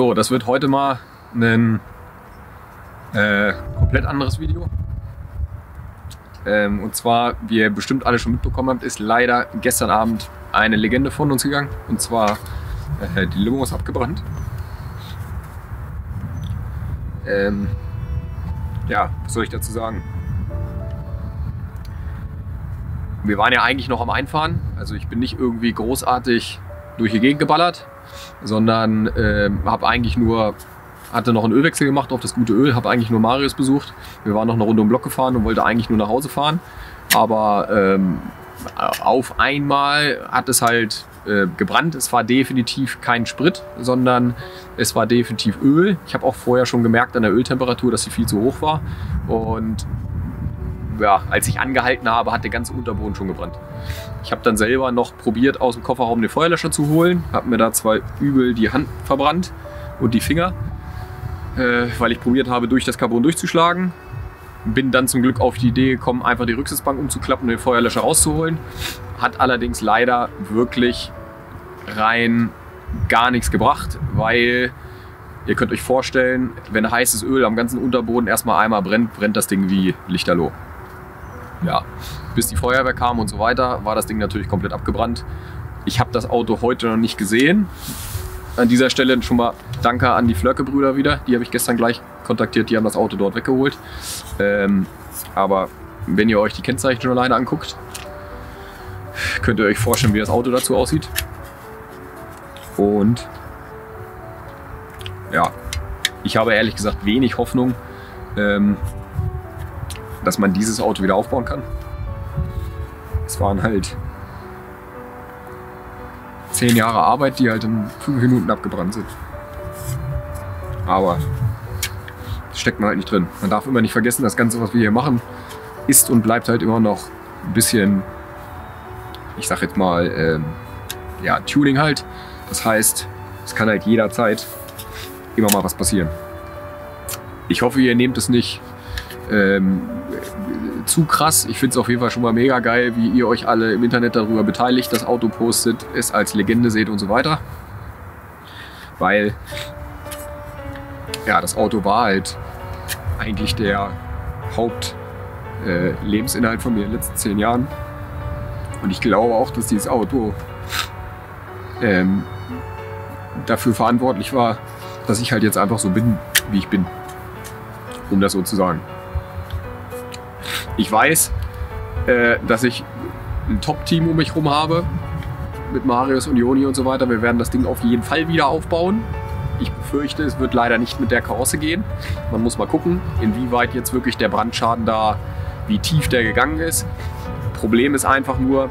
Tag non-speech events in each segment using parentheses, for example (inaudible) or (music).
So, das wird heute mal ein äh, komplett anderes Video. Ähm, und zwar, wie ihr bestimmt alle schon mitbekommen habt, ist leider gestern Abend eine Legende von uns gegangen. Und zwar, äh, die Limo ist abgebrannt. Ähm, ja, was soll ich dazu sagen? Wir waren ja eigentlich noch am Einfahren. Also ich bin nicht irgendwie großartig durch die Gegend geballert, sondern äh, habe eigentlich nur hatte noch einen Ölwechsel gemacht auf das gute Öl, habe eigentlich nur Marius besucht. Wir waren noch eine Runde um Block gefahren und wollte eigentlich nur nach Hause fahren. Aber ähm, auf einmal hat es halt äh, gebrannt. Es war definitiv kein Sprit, sondern es war definitiv Öl. Ich habe auch vorher schon gemerkt an der Öltemperatur, dass sie viel zu hoch war. Und ja, als ich angehalten habe, hat der ganze Unterboden schon gebrannt. Ich habe dann selber noch probiert, aus dem Kofferraum den Feuerlöscher zu holen. Habe mir da zwar übel die Hand verbrannt und die Finger, äh, weil ich probiert habe, durch das Carbon durchzuschlagen. Bin dann zum Glück auf die Idee gekommen, einfach die Rücksitzbank umzuklappen und den Feuerlöscher rauszuholen. Hat allerdings leider wirklich rein gar nichts gebracht, weil ihr könnt euch vorstellen, wenn heißes Öl am ganzen Unterboden erstmal einmal brennt, brennt das Ding wie Lichterloh. Ja, bis die Feuerwehr kam und so weiter, war das Ding natürlich komplett abgebrannt. Ich habe das Auto heute noch nicht gesehen. An dieser Stelle schon mal Danke an die Flöcke-Brüder wieder. Die habe ich gestern gleich kontaktiert. Die haben das Auto dort weggeholt. Ähm, aber wenn ihr euch die Kennzeichen schon alleine anguckt, könnt ihr euch vorstellen, wie das Auto dazu aussieht. Und ja, ich habe ehrlich gesagt wenig Hoffnung, ähm, dass man dieses Auto wieder aufbauen kann. Es waren halt zehn Jahre Arbeit, die halt in fünf Minuten abgebrannt sind. Aber steckt man halt nicht drin. Man darf immer nicht vergessen, das Ganze, was wir hier machen, ist und bleibt halt immer noch ein bisschen, ich sag jetzt mal, ähm, ja, Tuning halt. Das heißt, es kann halt jederzeit immer mal was passieren. Ich hoffe, ihr nehmt es nicht ähm, zu krass. Ich finde es auf jeden Fall schon mal mega geil, wie ihr euch alle im Internet darüber beteiligt, das Auto postet, es als Legende seht und so weiter. Weil ja, das Auto war halt eigentlich der Hauptlebensinhalt äh, von mir in den letzten zehn Jahren. Und ich glaube auch, dass dieses Auto ähm, dafür verantwortlich war, dass ich halt jetzt einfach so bin, wie ich bin. Um das so zu sagen. Ich weiß, äh, dass ich ein Top-Team um mich herum habe. Mit Marius und Joni und so weiter. Wir werden das Ding auf jeden Fall wieder aufbauen. Ich befürchte, es wird leider nicht mit der Karosse gehen. Man muss mal gucken, inwieweit jetzt wirklich der Brandschaden da, wie tief der gegangen ist. Problem ist einfach nur,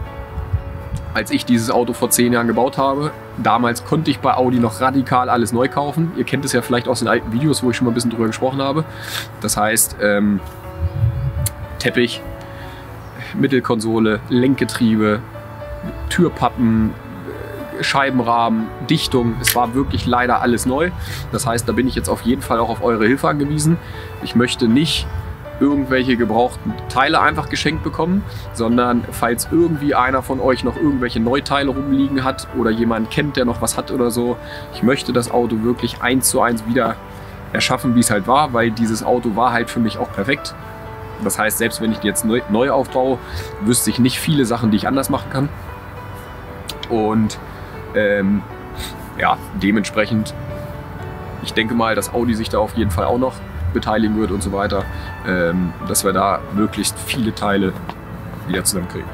als ich dieses Auto vor zehn Jahren gebaut habe, damals konnte ich bei Audi noch radikal alles neu kaufen. Ihr kennt es ja vielleicht aus den alten Videos, wo ich schon mal ein bisschen drüber gesprochen habe. Das heißt, ähm, Teppich, Mittelkonsole, Lenkgetriebe, Türpappen, Scheibenrahmen, Dichtung. Es war wirklich leider alles neu. Das heißt, da bin ich jetzt auf jeden Fall auch auf eure Hilfe angewiesen. Ich möchte nicht irgendwelche gebrauchten Teile einfach geschenkt bekommen, sondern falls irgendwie einer von euch noch irgendwelche Neuteile rumliegen hat oder jemand kennt, der noch was hat oder so, ich möchte das Auto wirklich eins zu eins wieder erschaffen, wie es halt war, weil dieses Auto war halt für mich auch perfekt. Das heißt, selbst wenn ich jetzt neu, neu aufbaue, wüsste ich nicht viele Sachen, die ich anders machen kann. Und ähm, ja, dementsprechend, ich denke mal, dass Audi sich da auf jeden Fall auch noch beteiligen wird und so weiter, ähm, dass wir da möglichst viele Teile wieder zusammenkriegen.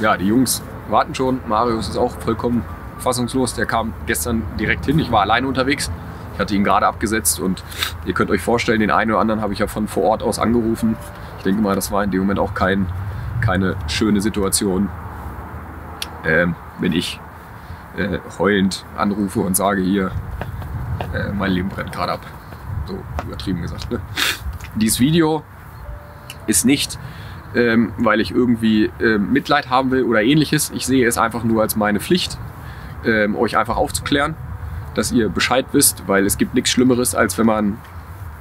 Ja, die Jungs warten schon. Marius ist auch vollkommen fassungslos. Der kam gestern direkt hin. Ich war alleine unterwegs. Ich hatte ihn gerade abgesetzt und ihr könnt euch vorstellen, den einen oder anderen habe ich ja von vor Ort aus angerufen. Ich denke mal, das war in dem Moment auch kein, keine schöne Situation äh, wenn ich äh, heulend anrufe und sage hier, äh, mein Leben brennt gerade ab. So übertrieben gesagt. Ne? Dieses Video ist nicht, ähm, weil ich irgendwie äh, Mitleid haben will oder ähnliches. Ich sehe es einfach nur als meine Pflicht, ähm, euch einfach aufzuklären, dass ihr Bescheid wisst, weil es gibt nichts Schlimmeres, als wenn man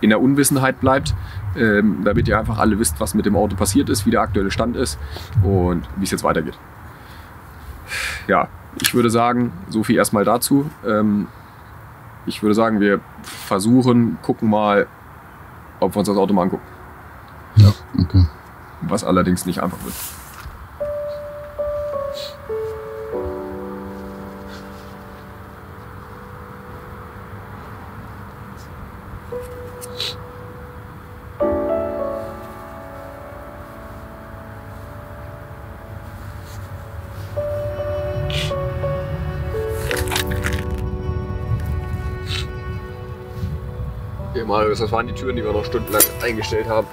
in der Unwissenheit bleibt, ähm, damit ihr einfach alle wisst, was mit dem Auto passiert ist, wie der aktuelle Stand ist und wie es jetzt weitergeht ja, ich würde sagen, so viel erstmal dazu. Ähm, ich würde sagen, wir versuchen, gucken mal, ob wir uns das Auto mal angucken. Ja, okay. Was allerdings nicht einfach wird. Das waren die Türen, die wir noch stundenlang eingestellt haben.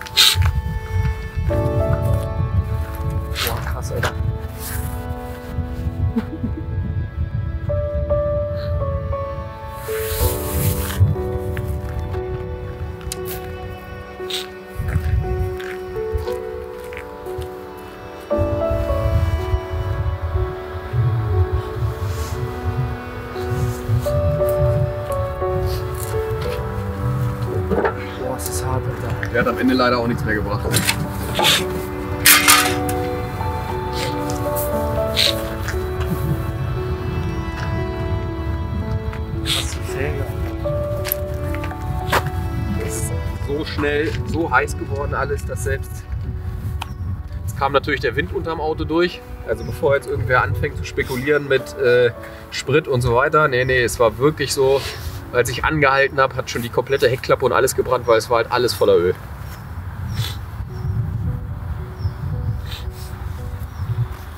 Boah, krass, Alter. Ende leider auch nichts mehr gebracht. So schnell, so heiß geworden alles, dass selbst. Jetzt kam natürlich der Wind unterm Auto durch. Also bevor jetzt irgendwer anfängt zu spekulieren mit äh, Sprit und so weiter. Nee, nee, es war wirklich so, als ich angehalten habe, hat schon die komplette Heckklappe und alles gebrannt, weil es war halt alles voller Öl.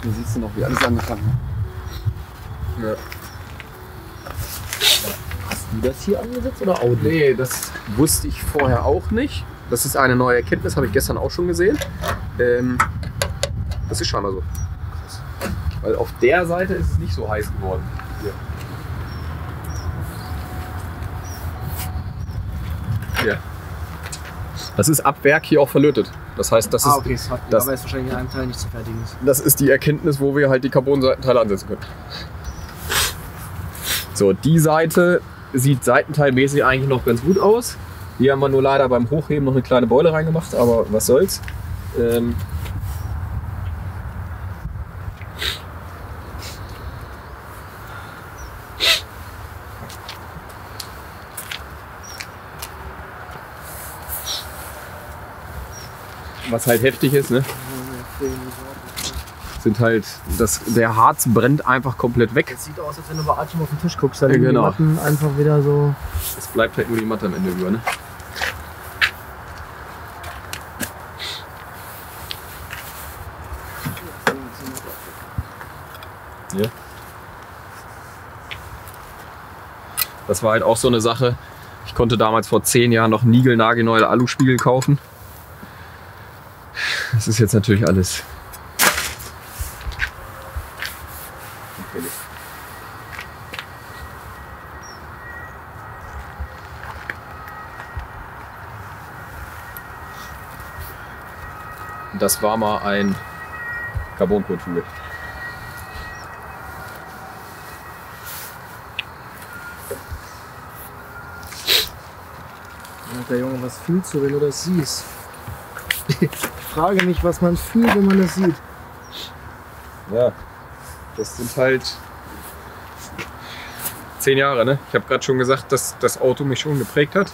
Hier siehst du noch, wie alles angefangen hat. Ja. Hast du das hier angesetzt oder Audi? Nee, das wusste ich vorher auch nicht. Das ist eine neue Erkenntnis, habe ich gestern auch schon gesehen. Ähm, das ist scheinbar so. Weil auf der Seite ist es nicht so heiß geworden. Hier. Hier. Das ist ab Werk hier auch verlötet. Das heißt, das, ah, ist, okay, das hat, das- aber ist wahrscheinlich in einem Teil nicht zu fertigen. Ist. das ist die Erkenntnis, wo wir halt die Carbon-Seitenteile ansetzen können. So, die Seite sieht seitenteilmäßig eigentlich noch ganz gut aus. Hier haben wir nur leider beim Hochheben noch eine kleine Beule reingemacht, aber was soll's. Ähm Was halt heftig ist, ne? sind halt, das, der Harz brennt einfach komplett weg. Das sieht aus, als wenn du bei Atem auf den Tisch guckst. Dann Ja, genau. die Matten einfach wieder so. Es bleibt halt nur die Matte am Ende über, ne? Ja. Das war halt auch so eine Sache. Ich konnte damals vor zehn Jahren noch niegelnagelneue Aluspiegel kaufen. Das ist jetzt natürlich alles. Natürlich. Das war mal ein Carbon-Kotflügel. Der Junge, was fühlst du, wenn du das siehst? (laughs) Frage mich, was man fühlt, wenn man das sieht. Ja, das sind halt zehn Jahre, ne? Ich habe gerade schon gesagt, dass das Auto mich schon geprägt hat.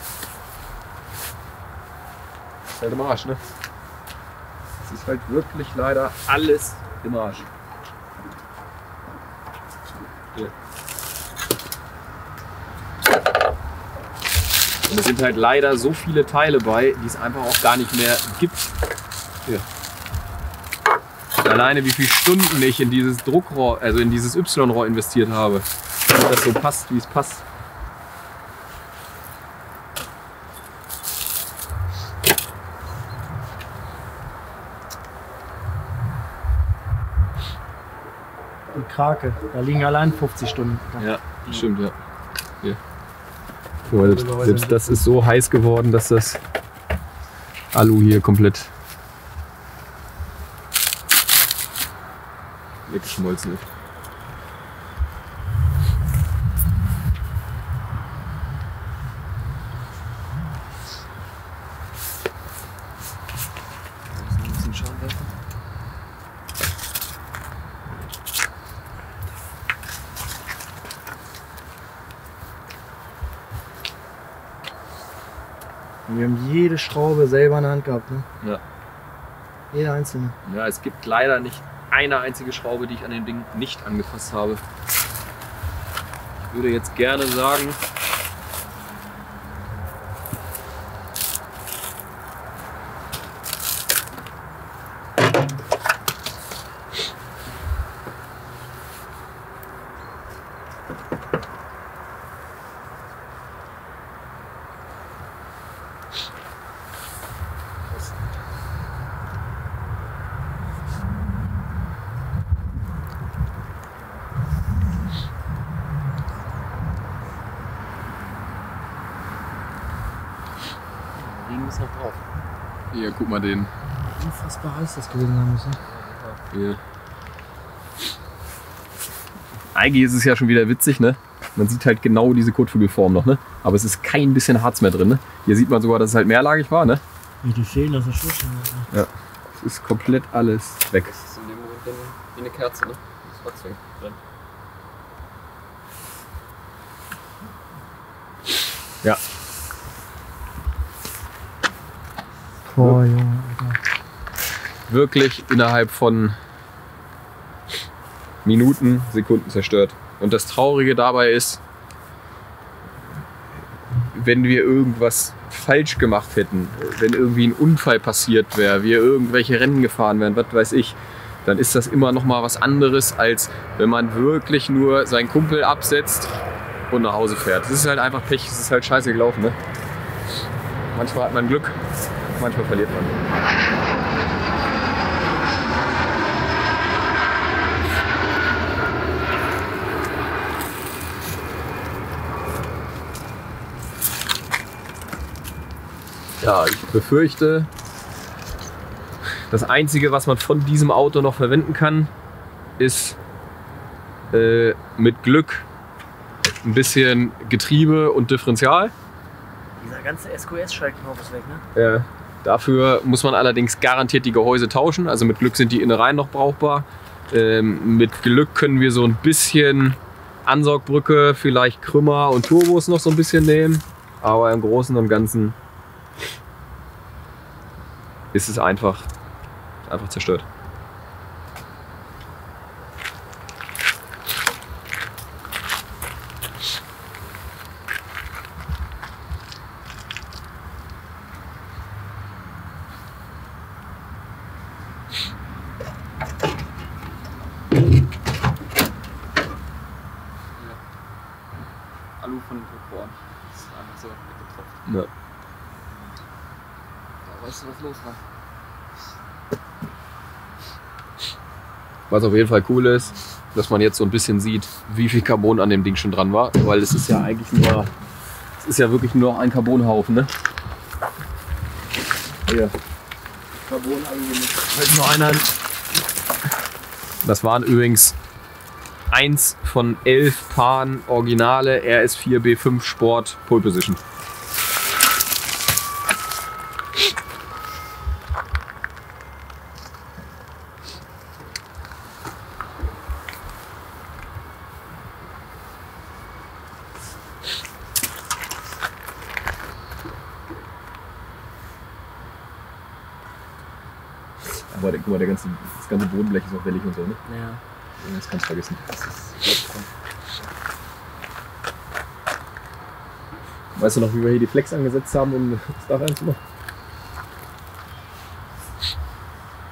Ist halt im Arsch, ne? Es ist halt wirklich leider alles im Arsch. Und es sind halt leider so viele Teile bei, die es einfach auch gar nicht mehr gibt. Hier. Alleine wie viele Stunden ich in dieses Druckrohr, also in dieses Y-Rohr investiert habe. Damit das so passt, wie es passt. Die Krake, da liegen allein 50 Stunden. Ja, stimmt, ja. Hier. Guck mal, selbst das ist so heiß geworden, dass das Alu hier komplett weggeschmolzen ist. Wir haben jede Schraube selber in der Hand gehabt, ne? Ja. Jede einzelne. Ja, es gibt leider nicht eine einzige Schraube, die ich an dem Ding nicht angefasst habe. Ich würde jetzt gerne sagen, mal den. Unfassbar heiß das gewesen sein müssen. Hier. Eigentlich ist es ja schon wieder witzig, ne? Man sieht halt genau diese Kotflügelform noch, ne? Aber es ist kein bisschen Harz mehr drin, ne? Hier sieht man sogar, dass es halt mehrlagig war, ne? Wie die fehlen, das ist schon Es ist komplett alles weg. Das ist in dem Moment dann wie eine Kerze, ne? Das Wachswing drin. Ja. Boah, Junge, Alter. Wirklich innerhalb von Minuten, Sekunden zerstört. Und das Traurige dabei ist, wenn wir irgendwas falsch gemacht hätten, wenn irgendwie ein Unfall passiert wäre, wir irgendwelche Rennen gefahren wären, was weiß ich, dann ist das immer noch mal was anderes, als wenn man wirklich nur seinen Kumpel absetzt und nach Hause fährt. Das ist halt einfach Pech, es ist halt scheiße gelaufen. Ne? Manchmal hat man Glück, manchmal verliert man. Ja, ich befürchte, das Einzige, was man von diesem Auto noch verwenden kann, ist äh, mit Glück ein bisschen Getriebe und Differential. Dieser ganze SQS-Schaltknopf ist weg, ne? Äh, dafür muss man allerdings garantiert die Gehäuse tauschen. Also mit Glück sind die Innereien noch brauchbar. Ähm, mit Glück können wir so ein bisschen Ansaugbrücke, vielleicht Krümmer und Turbos noch so ein bisschen nehmen. Aber im Großen und Ganzen ist es einfach, einfach zerstört. Alu von den Motoren. Das ist einfach so weggetropft. Ja. Da weißt du, was los war. Was auf jeden Fall cool ist, dass man jetzt so ein bisschen sieht, wie viel Carbon an dem Ding schon dran war. Weil es ist ja eigentlich nur, es ist ja wirklich nur ein Carbonhaufen, ne? Hier. Carbon angemischt. Halt nur einer. Das waren übrigens eins von elf Paaren Originale RS4B5 Sport Pole Position. Der, guck mal, der ganze, das ganze Bodenblech ist auch wellig und so, ne? Ja. Das kannst du vergessen. Weißt du noch, wie wir hier die Flex angesetzt haben, um das Dach reinzumachen?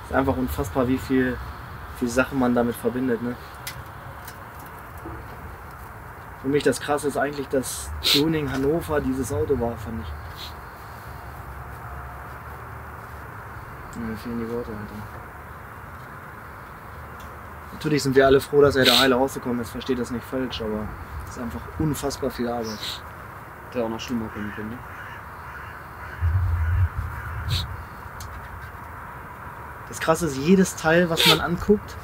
Ist einfach unfassbar, wie viel, viel Sachen man damit verbindet, ne? Für mich das krasse ist eigentlich, dass Tuning Hannover dieses Auto war, fand ich. Mir fehlen die Worte, Alter. Natürlich sind wir alle froh, dass er da heile rausgekommen ist, versteht das nicht falsch, aber es ist einfach unfassbar viel Arbeit. Hätte auch noch schlimmer kommen können, ne? Das krasse ist, jedes Teil, was man anguckt,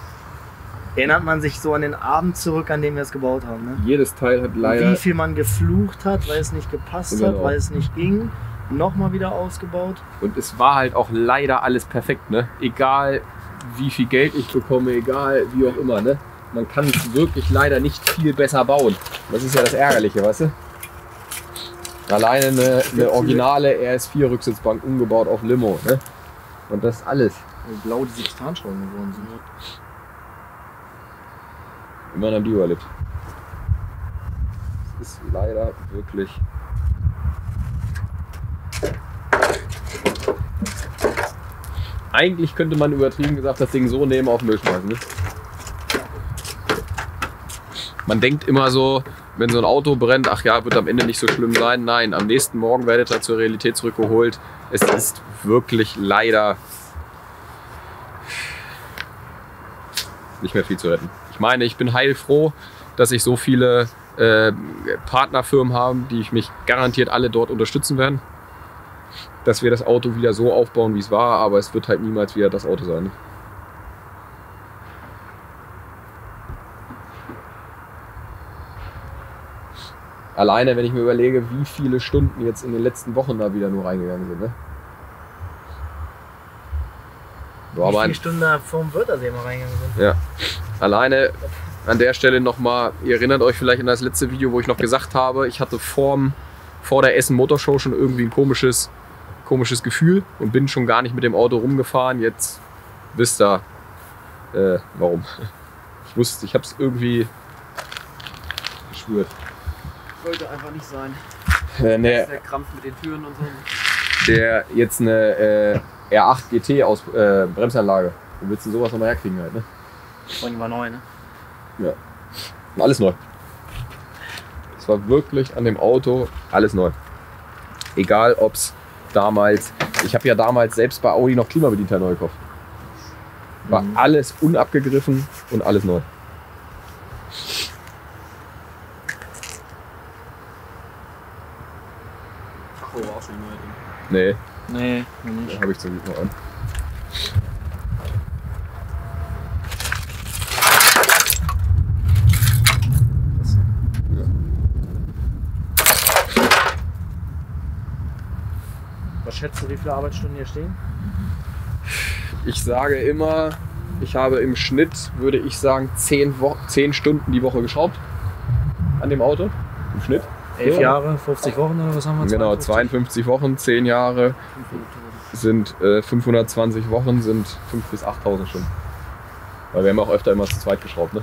erinnert man sich so an den Abend zurück, an dem wir es gebaut haben. Ne? Jedes Teil hat Wie viel man geflucht hat, weil es nicht gepasst hat, weil es nicht ging. Nochmal wieder ausgebaut. Und es war halt auch leider alles perfekt, ne? Egal wie viel Geld ich bekomme, egal wie auch immer, ne? Man kann es wirklich leider nicht viel besser bauen. Das ist ja das Ärgerliche, weißt du? Alleine eine, eine originale RS4-Rücksitzbank umgebaut auf Limo. Ne? Und das alles. Blau diese Titanschrauben geworden sind. Immer am die überlebt. Das ist leider wirklich. Eigentlich könnte man übertrieben gesagt das Ding so nehmen auf den. Ne? Man denkt immer so, wenn so ein Auto brennt, ach ja, wird am Ende nicht so schlimm sein. Nein, am nächsten Morgen werdet ihr zur Realität zurückgeholt. Es ist wirklich leider nicht mehr viel zu retten. Ich meine, ich bin heilfroh, dass ich so viele äh, Partnerfirmen habe, die ich mich garantiert alle dort unterstützen werden. Dass wir das Auto wieder so aufbauen, wie es war, aber es wird halt niemals wieder das Auto sein. Alleine, wenn ich mir überlege, wie viele Stunden jetzt in den letzten Wochen da wieder nur reingegangen sind. Ne? Ja, Wie viele Stunden da vorm Wörthersee mal reingegangen sind. ja. Alleine an der Stelle nochmal, ihr erinnert euch vielleicht an das letzte Video, wo ich noch gesagt habe, ich hatte vorm, vor der Essen Motorshow schon irgendwie ein komisches, komisches Gefühl und bin schon gar nicht mit dem Auto rumgefahren. Jetzt wisst ihr, äh, warum. Ich wusste, ich habe es irgendwie gespürt. Sollte einfach nicht sein. Äh, ne, Der Krampf mit den Türen und so. der jetzt eine äh, R8 GT aus äh, Bremsanlage. Wo willst du sowas nochmal herkriegen halt, ne? Vorhin war neu, ne? Und alles neu. Es war wirklich an dem Auto alles neu. Egal ob es damals, ich habe ja damals selbst bei Audi noch Klimabedienter neu gekauft. War Mhm. alles unabgegriffen und alles neu. Ach, war auch schon neu. Nee, Nee, nicht. habe ich zum Glück noch an. Was schätzt du, wie viele Arbeitsstunden hier stehen? Ich sage immer, ich habe im Schnitt, würde ich sagen, 10, Wo 10 Stunden die Woche geschraubt an dem Auto. Im Schnitt. Elf Ja. Jahre, 50 Wochen oder was haben wir? Genau, 52? 52 Wochen, 10 Jahre 500 sind äh, 520 Wochen, sind 5.000 bis 8.000 Stunden. Weil wir haben auch öfter immer zu zweit geschraubt. Ne?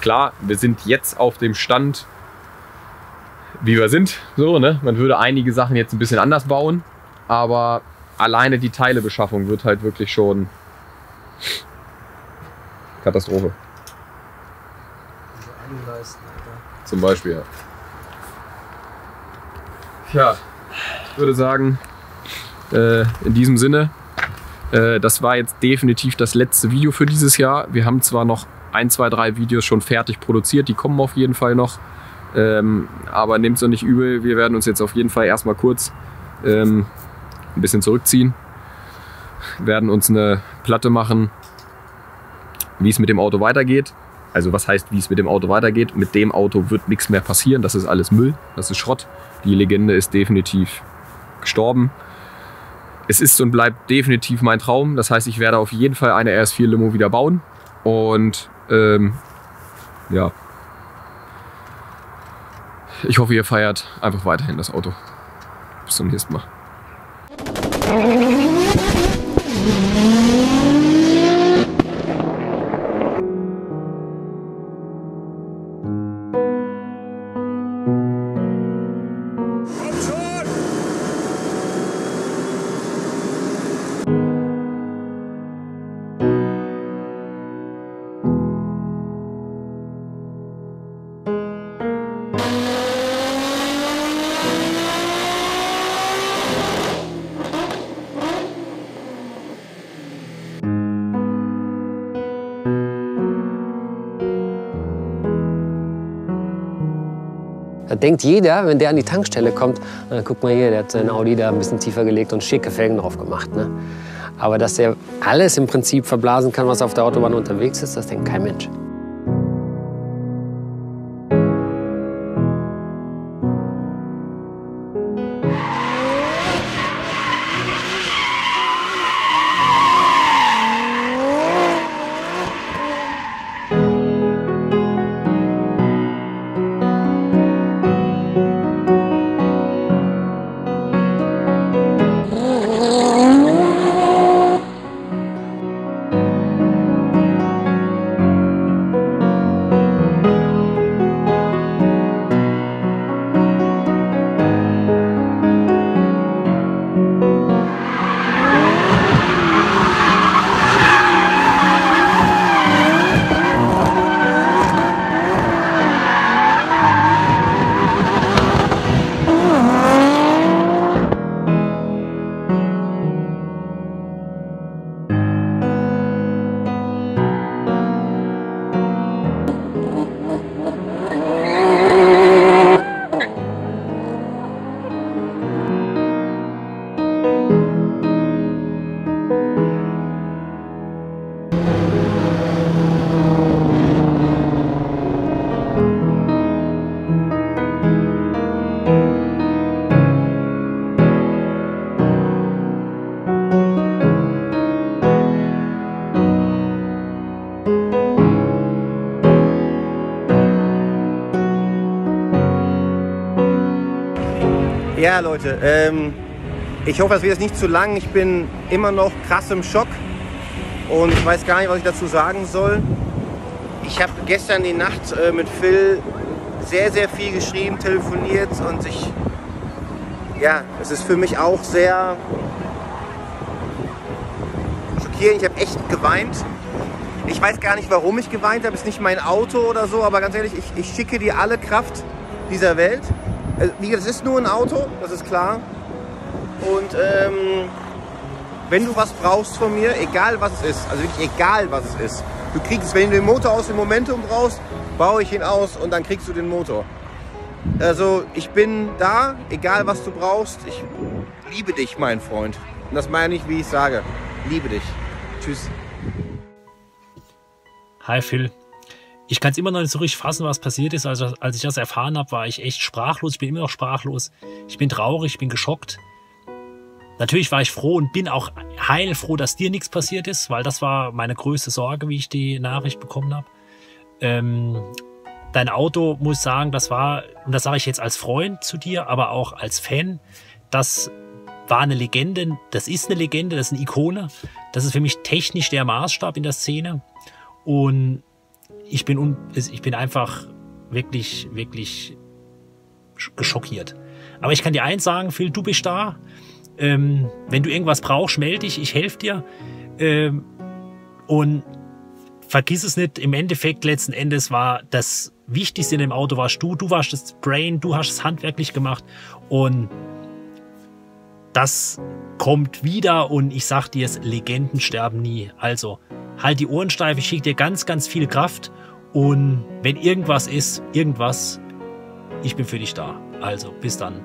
Klar, wir sind jetzt auf dem Stand, wie wir sind. So, ne? Man würde einige Sachen jetzt ein bisschen anders bauen, aber alleine die Teilebeschaffung wird halt wirklich schon Katastrophe. Aluleisten, Alter. Zum Beispiel, ja. Tja, ich würde sagen, äh, in diesem Sinne, äh, das war jetzt definitiv das letzte Video für dieses Jahr. Wir haben zwar noch ein, zwei, drei Videos schon fertig produziert, die kommen auf jeden Fall noch. Ähm, aber nehmt es doch nicht übel, wir werden uns jetzt auf jeden Fall erstmal kurz ähm, ein bisschen zurückziehen. Werden uns eine Platte machen, wie es mit dem Auto weitergeht. Also was heißt, wie es mit dem Auto weitergeht? Mit dem Auto wird nichts mehr passieren. Das ist alles Müll, das ist Schrott. Die Legende ist definitiv gestorben. Es ist und bleibt definitiv mein Traum. Das heißt, ich werde auf jeden Fall eine RS4 Limo wieder bauen. Und ähm, ja, ich hoffe, ihr feiert einfach weiterhin das Auto. Bis zum nächsten Mal. Mm-hmm. Da denkt jeder, wenn der an die Tankstelle kommt, na, guck mal hier, der hat seinen Audi da ein bisschen tiefer gelegt und schicke Felgen drauf gemacht. Ne? Aber dass der alles im Prinzip verblasen kann, was auf der Autobahn unterwegs ist, das denkt kein Mensch. Ja, Leute, ähm, ich hoffe, es wird jetzt nicht zu lang. Ich bin immer noch krass im Schock und ich weiß gar nicht, was ich dazu sagen soll. Ich habe gestern die Nacht äh, mit Phil sehr, sehr viel geschrieben, telefoniert und ich, ja, es ist für mich auch sehr schockierend. Ich habe echt geweint. Ich weiß gar nicht, warum ich geweint habe. Es ist nicht mein Auto oder so, aber ganz ehrlich, ich, ich schicke dir alle Kraft dieser Welt. Also, wie gesagt, es ist nur ein Auto, das ist klar. Und ähm, wenn du was brauchst von mir, egal was es ist, also wirklich egal was es ist, du kriegst, wenn du den Motor aus dem Momentum brauchst, baue ich ihn aus und dann kriegst du den Motor. Also ich bin da, egal was du brauchst. Ich liebe dich, mein Freund. Und das meine ich, wie ich sage. Liebe dich. Tschüss. Hi Phil. Ich kann es immer noch nicht so richtig fassen, was passiert ist. Also, als ich das erfahren habe, war ich echt sprachlos. Ich bin immer noch sprachlos. Ich bin traurig, ich bin geschockt. Natürlich war ich froh und bin auch heilfroh, dass dir nichts passiert ist, weil das war meine größte Sorge, wie ich die Nachricht bekommen habe. Ähm, dein Auto, muss sagen, das war, und das sage ich jetzt als Freund zu dir, aber auch als Fan, das war eine Legende, das ist eine Legende, das ist eine Ikone. Das ist für mich technisch der Maßstab in der Szene. Und ich bin, un, ich bin einfach wirklich, wirklich geschockiert. Aber ich kann dir eins sagen, Phil, du bist da. Ähm, wenn du irgendwas brauchst, melde dich, ich helfe dir. Ähm, und vergiss es nicht, im Endeffekt letzten Endes war das Wichtigste in dem Auto warst du, du warst das Brain, du hast es handwerklich gemacht und das kommt wieder und ich sag dir es, Legenden sterben nie. Also halt die Ohren steif, ich schicke dir ganz, ganz viel Kraft und wenn irgendwas ist, irgendwas, ich bin für dich da. Also bis dann.